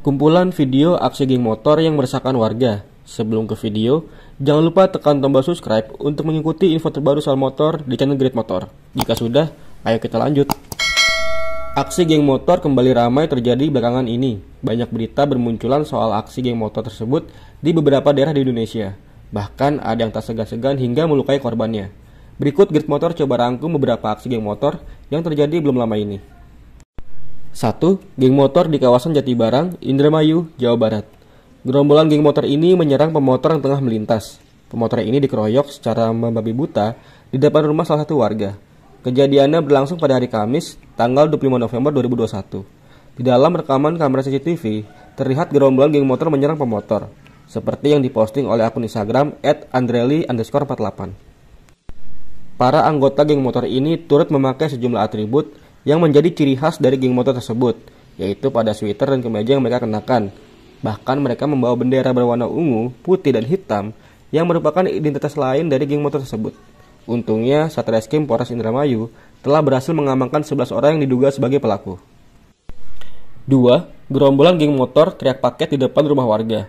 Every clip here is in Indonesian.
Kumpulan video aksi geng motor yang meresahkan warga. Sebelum ke video, jangan lupa tekan tombol subscribe untuk mengikuti info terbaru soal motor di channel Great Motor. Jika sudah, ayo kita lanjut. Aksi geng motor kembali ramai terjadi belakangan ini. Banyak berita bermunculan soal aksi geng motor tersebut di beberapa daerah di Indonesia. Bahkan ada yang tak segan-segan hingga melukai korbannya. Berikut Great Motor coba rangkum beberapa aksi geng motor yang terjadi belum lama ini. 1. Geng motor di kawasan Jatibarang, Indramayu, Jawa Barat. Gerombolan geng motor ini menyerang pemotor yang tengah melintas. Pemotor ini dikeroyok secara membabi buta di depan rumah salah satu warga. Kejadiannya berlangsung pada hari Kamis, tanggal 25 November 2021. Di dalam rekaman kamera CCTV, terlihat gerombolan geng motor menyerang pemotor, seperti yang diposting oleh akun Instagram @andreli underscore 48. Para anggota geng motor ini turut memakai sejumlah atribut yang menjadi ciri khas dari geng motor tersebut, yaitu pada sweater dan kemeja yang mereka kenakan. Bahkan mereka membawa bendera berwarna ungu, putih, dan hitam yang merupakan identitas lain dari geng motor tersebut. Untungnya, Satreskrim Polres Indramayu telah berhasil mengamankan 11 orang yang diduga sebagai pelaku. 2. Gerombolan geng motor teriak paket di depan rumah warga.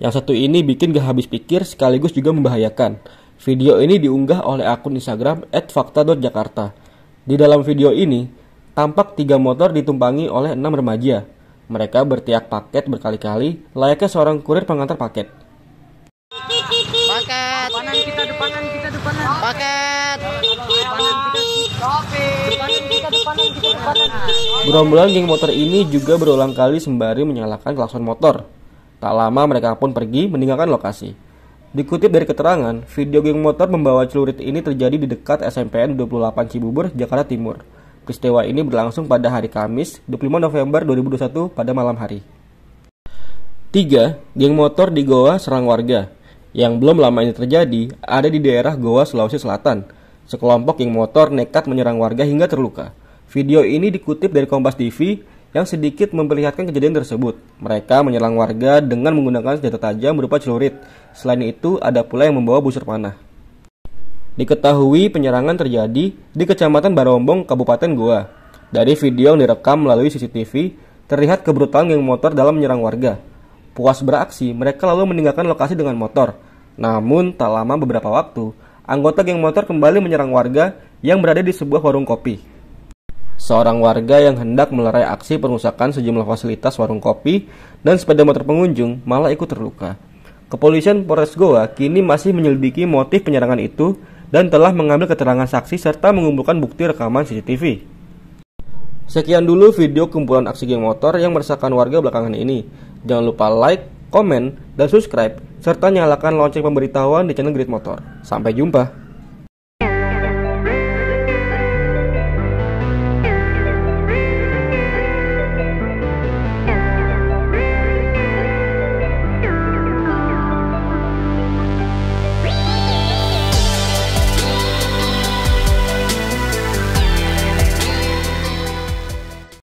Yang satu ini bikin gak habis pikir sekaligus juga membahayakan. Video ini diunggah oleh akun Instagram @fakta.jakarta. Di dalam video ini, Tampak tiga motor ditumpangi oleh enam remaja. Mereka bertiak paket berkali-kali, layaknya seorang kurir pengantar paket. Paket. Depanan kita, depanan kita, depanan. Paket. Gerombolan geng motor ini juga berulang kali sembari menyalakan klakson motor. Tak lama mereka pun pergi meninggalkan lokasi. Dikutip dari keterangan, video geng motor membawa celurit ini terjadi di dekat SMPN 28 Cibubur, Jakarta Timur. Peristiwa ini berlangsung pada hari Kamis, 25 November 2021 pada malam hari. 3. Geng motor di Goa serang warga. Yang belum lama ini terjadi ada di daerah Goa, Sulawesi Selatan. Sekelompok geng motor nekat menyerang warga hingga terluka. Video ini dikutip dari Kompas TV yang sedikit memperlihatkan kejadian tersebut. Mereka menyerang warga dengan menggunakan senjata tajam berupa celurit. Selain itu, ada pula yang membawa busur panah. Diketahui penyerangan terjadi di Kecamatan Barombong, Kabupaten Goa. Dari video yang direkam melalui CCTV, terlihat kebrutalan geng motor dalam menyerang warga. Puas beraksi, mereka lalu meninggalkan lokasi dengan motor. Namun, tak lama beberapa waktu, anggota geng motor kembali menyerang warga yang berada di sebuah warung kopi. Seorang warga yang hendak melerai aksi perusakan sejumlah fasilitas warung kopi dan sepeda motor pengunjung malah ikut terluka. Kepolisian Polres Goa kini masih menyelidiki motif penyerangan itu dan telah mengambil keterangan saksi serta mengumpulkan bukti rekaman CCTV. Sekian dulu video kumpulan aksi geng motor yang meresahkan warga belakangan ini. Jangan lupa like, komen, dan subscribe, serta nyalakan lonceng pemberitahuan di channel Grid Motor. Sampai jumpa!